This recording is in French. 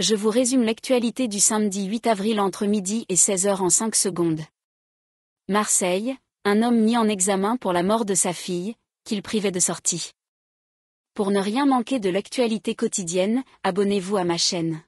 je vous résume l'actualité du samedi 8 avril entre midi et 16h en 5 secondes. Marseille, un homme mis en examen pour la mort de sa fille, qu'il privait de sortie. Pour ne rien manquer de l'actualité quotidienne, abonnez-vous à ma chaîne.